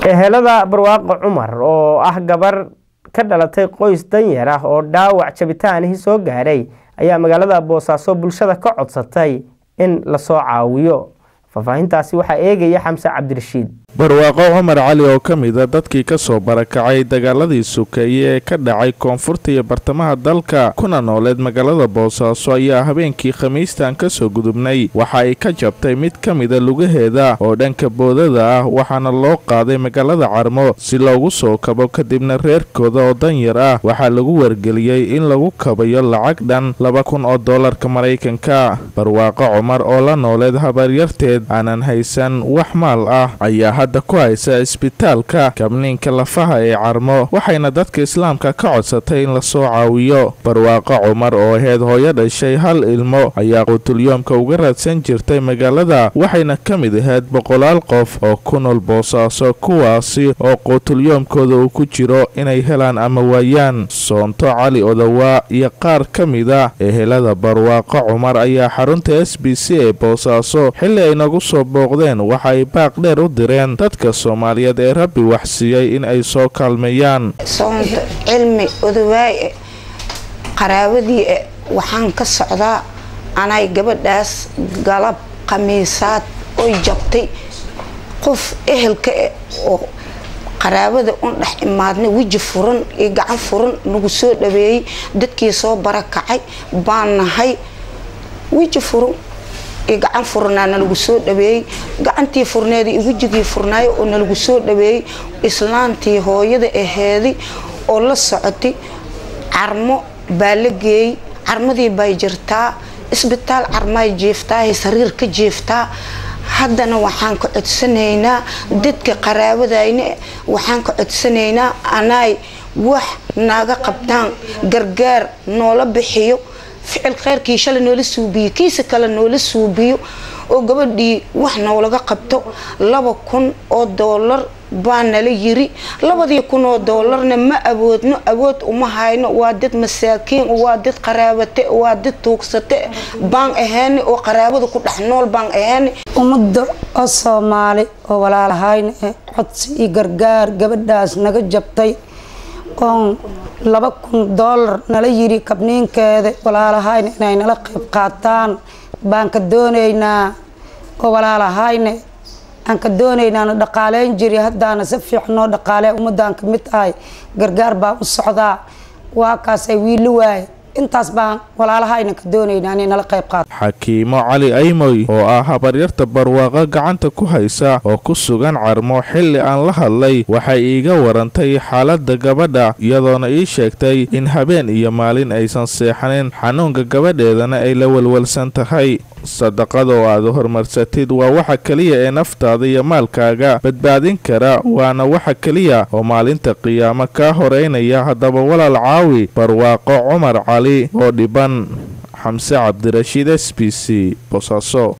ehelada barwaaqo cumar oo ah gabar ka dhalatay qoys danyar ah oo dhaawac jabitaanihii soo gaadhay ayaa magaalada boosaaso bulshada ka codsatay in la soo caawiyo. Faahfaahintaasi waxaa eegaya xamse cabdirashiid barwaaqo cumar cali oo ka mid a dadkii ka soo barakacay dagaaladii sukeeye ee ka dhacay koonfurta iyo bartamaha dalka kuna nooleed magaalada boosaaso ayaa habeenkii khamiistan ka soo gudubnay. Waxa ay ka jabtay mid ka mida lugaheeda oo dhanka boodada ah waxaana loo qaaday magaalada carmo si loogu soo kabo kadibna reerkooda oo danyar ah. Waxaa lagu wargeliyey in lagu kabayo lacag dhan laba kun oo doolarka maraykanka. Barwaaqo cumar oo la nooleed habaryarteed aanan haysan wax maal ah ayaa hadda ku haysa isbitaalka kabniinka lafaha ee carmo waxayna dadka islaamka ka codsatay in la soo caawiyo. Barwaaqo cumar oo aheyd hooyo dhashay hal ilmo ayaa quutulyoomka uga raadsan jirtay magaalada waxayna ka mid ahayd boqolaal qof oo ku nool boosaaso kuwaasi oo quutulyoomkooda uu ku jiro inay helaan ama waayaan. Soonto cali odawaa iyo qaar ka mid a ehelada barwaaqo cumar ayaa xarunta s b c ee boosaaso xilli ay nagu soo booqdeen waxa ay baaq dheer u direen dadka soomaaliyeed ee rabbi wax siiyey in ay soo kaalmeeyaan. Soonta cilmi odawaaye qaraabadii e waxaan ka socdaa anay gabadhaas galab khamiisaad oy jabtay qof ehelka e oo qaraabada un dhex imaadnay weji furan iyo gacan furan nagu soo dhaweeyey dadkii soo barakacay baan nahay weji furan gacan furnaa nalagu soo dhaweeyey. Gacantii furneeda iyo wejigii furnaayo oo nalagu soo dhaweeyey islaantii hooyada aheedi oo la socotay carmo baa la geeyey carmadii bay jirtaa isbitaal carmaay jeeftaa sariir ka jeeftaa. Haddana waxaan ka codsanaynaa dadka qaraabadayna waxaan ka codsanaynaa anaay wax naaga qabtaan gargaar noola bixiyo ficil kheyrkii shalay noola suubiyo kiisa kale noola suubiyo oo gabadhii wax noolaga qabto laba kun oo doolar baa nala yiri. Labadii kun oo doolarna ma awoodno awood uma hayno waa dad masaakiin waa dad qaraabate waa dad tuugsate. Baan ahaani oo qaraabada ku dhex nool baan ahaani. Ummadda oo soomaali oo walaalahayna ee codsi iyo gargaar gabadhaas naga jabtay oon laba kun doolar nala yiri kabniinkeeda walaalahayna inay nala qayb qaataan. Baan ka doonaynaa oo walaalahayna aan ka doonaynaana dhaqaaleyn jiri haddaana si fiican noo dhaqaalee ummadaan ka mid ahay gargaar baa u socdaa. Waa kaasay wiili waaye intaas baan walaalahayna ka doonaynaa inay nala qayb qaato xakiimo cali aymoy oo ah habaryarta barwaaqo gacanta ku haysa oo ku sugan carmo xilli aan la hadlay waxay iiga warantay xaaladda gabadha iyadoona ii sheegtay in habeen iyo maalin aysan seexanin xanuunka gabadheedana ay la walwalsan tahay sadaqada oo aad horumarsatid waa waxa keliya ee naftaada iyo maalkaaga. Badbaadin kara waana waxa keliya oo maalinta qiyaamo kaa horeynaya haddaba walaal caawi barwaaqo cumar cali oo dhiban. Xamse cabdirashiid s b c bosaaso